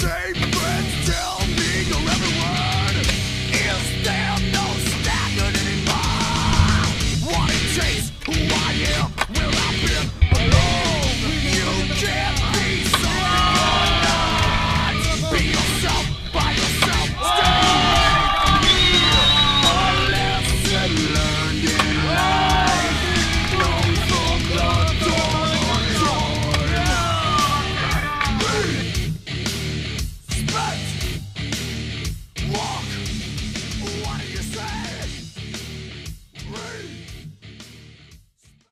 same